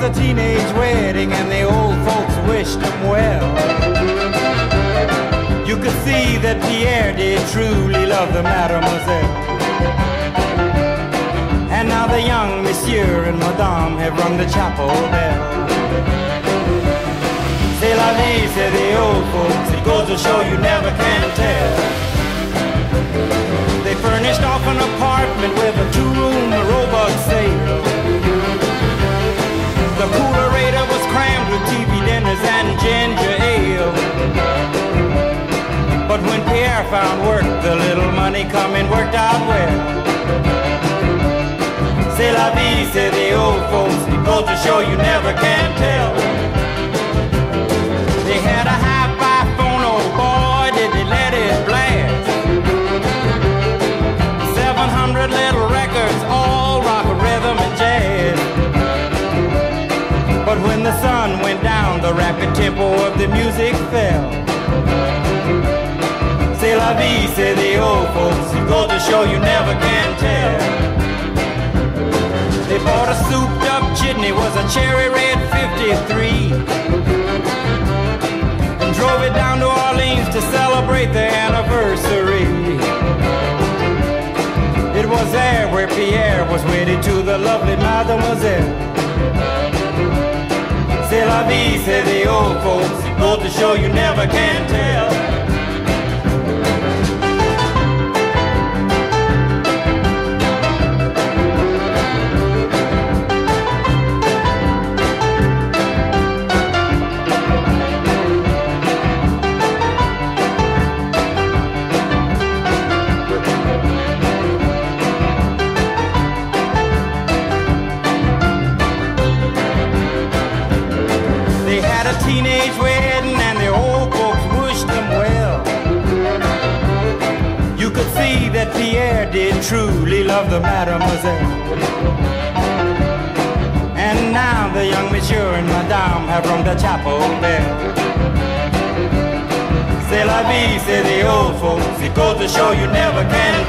was a teenage wedding and the old folks wished him well. You could see that Pierre did truly love the mademoiselle. And now the young monsieur and madame have rung the chapel bell. C'est la vie, say the old folks. It goes to show you never can tell. They furnished off an apartment with a two-room TV and ginger ale. But when Pierre found work, the little money coming worked out well. C'est la vie, say the old folks. It goes to show you never can tell. The tempo of the music fell. C'est la vie, say the old folks. It goes to show you never can tell. They bought a souped up jitney, was a cherry red 53. And drove it down to Orleans to celebrate their anniversary. It was there where Pierre was wedded to the lovely mademoiselle. Vie, say the old folks. Goes to show you never can tell. A teenage wedding and the old folks wished them well. You could see that Pierre did truly love the mademoiselle. And now the young monsieur and madame have rung the chapel bell. C'est la vie, say the old folks. It goes to show you never can.